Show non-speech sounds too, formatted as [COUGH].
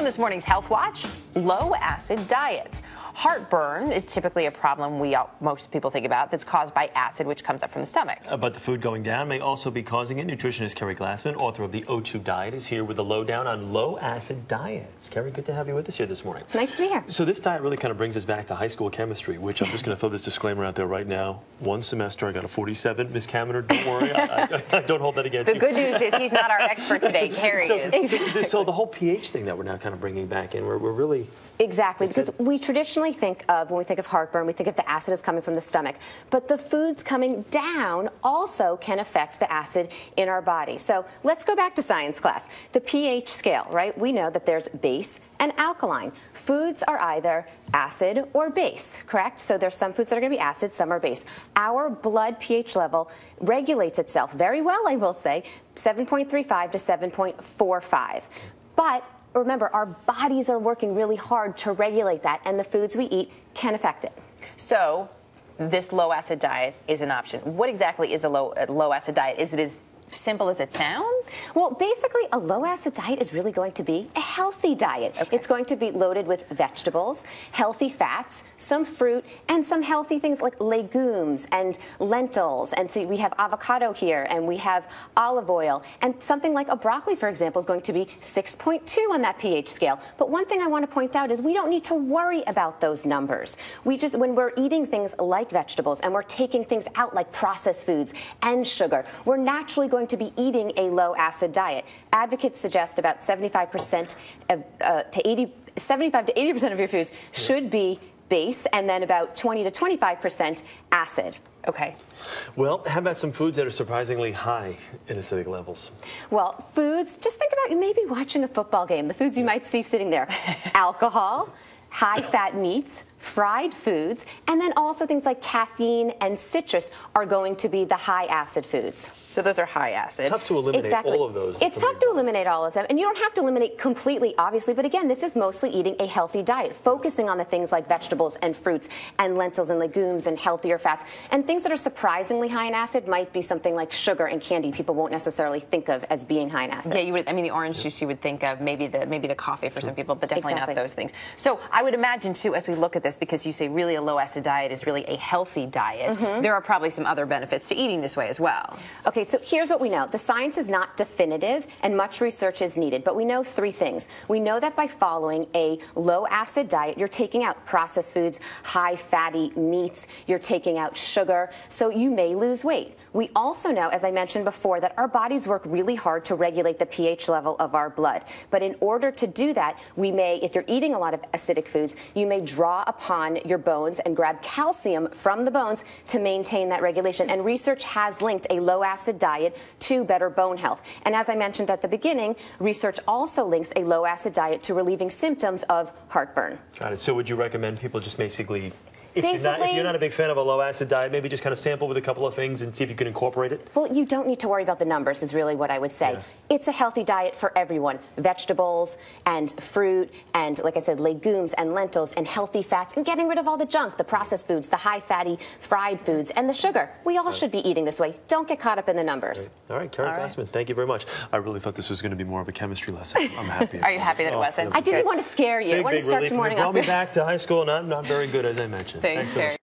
in this morning's Health Watch, low acid diets. Heartburn is typically a problem we all, most people think about that's caused by acid, which comes up from the stomach. Uh, but the food going down may also be causing it. Nutritionist Keri Glassman, author of the O2 Diet, is here with the lowdown on low acid diets. Keri, good to have you with us here this morning. Nice to be here. So this diet really kind of brings us back to high school chemistry, which I'm just [LAUGHS] going to throw this disclaimer out there right now. One semester, I got a 47. Miss Kaminer, don't worry, I, I, [LAUGHS] I, don't hold that against the you. The good news is he's not our expert today. [LAUGHS] Keri so, is. So, so, the whole pH thing that we're now kind of bringing back in, we're, we're really Exactly, because we traditionally think of, when we think of heartburn, we think of the acid is coming from the stomach. But the foods coming down also can affect the acid in our body. So let's go back to science class. The pH scale, right? We know that there's base and alkaline. Foods are either acid or base, correct? So there's some foods that are going to be acid, some are base. Our blood pH level regulates itself very well, I will say, 7.35 to 7.45. But remember, our bodies are working really hard to regulate that, and the foods we eat can affect it. So, this low acid diet is an option. What exactly is a low, low acid diet? Is it as simple as it sounds? Well, basically, a low acid diet is really going to be a healthy diet. Okay. It's going to be loaded with vegetables, healthy fats, some fruit, and some healthy things like legumes and lentils. And see, we have avocado here, and we have olive oil. And something like a broccoli, for example, is going to be 6.2 on that pH scale. But one thing I want to point out is we don't need to worry about those numbers. We just, when we're eating things like vegetables and we're taking things out like processed foods and sugar, we're naturally going going to be eating a low acid diet. Advocates suggest about 75% of, uh, to 80, 75 to 80% of your foods should be base and then about 20 to 25% acid. Okay. Well, how about some foods that are surprisingly high in acidic levels? Well, foods, just think about maybe watching a football game, the foods you might see sitting there. Alcohol, high fat meats, fried foods, and then also things like caffeine and citrus are going to be the high acid foods. So those are high acid. Tough to eliminate exactly. all of those. It's tough to eliminate all of them, and you don't have to eliminate completely, obviously, but again, this is mostly eating a healthy diet, focusing on the things like vegetables and fruits and lentils and legumes and healthier fats. And things that are surprisingly high in acid might be something like sugar and candy people won't necessarily think of as being high in acid. Yeah, you would, I mean, the orange juice you would think of, maybe the, maybe the coffee for some people, but definitely exactly. not those things. So I would imagine, too, as we look at this, because you say really really a low acid diet is really a healthy diet, mm -hmm. there are probably some other benefits to eating this way as well. Okay, so here's what we know. The science is not definitive and much research is needed, but we know three things. We know that by following a low acid diet, you're taking out processed foods, high fatty meats, you're taking out sugar, so you may lose weight. We also know, as I mentioned before, that our bodies work really hard to regulate the pH level of our blood. But in order to do that, we may, if you're eating a lot of acidic foods, you may draw upon your bones bones and grab calcium from the bones to maintain that regulation. And research has linked a low acid diet to better bone health. And as I mentioned at the beginning, research also links a low acid diet to relieving symptoms of heartburn. Got it. So would you recommend people just basically if you're, not, if you're, not, a big fan of a low acid diet, maybe just kind of sample with a couple of things and see if you can incorporate it? Well, you don't need to worry about the numbers, is really what I would say. Yeah. It's a healthy diet for everyone vegetables and fruit, and like I said, legumes and lentils and healthy fats, and getting rid of all the junk, the processed foods, the high fatty fried foods, and the sugar. We all right. should be eating this way. Don't get caught up in the numbers. All right, Keri Glassman, thank you very much. I really thought this was going to be more of a chemistry lesson. I'm happy. Are you happy that it oh, wasn't? I didn't want to scare you. Big, I wanted to start your morning off. Brought me back to high school, not, not very good, as I mentioned. Thanks, Thanks much.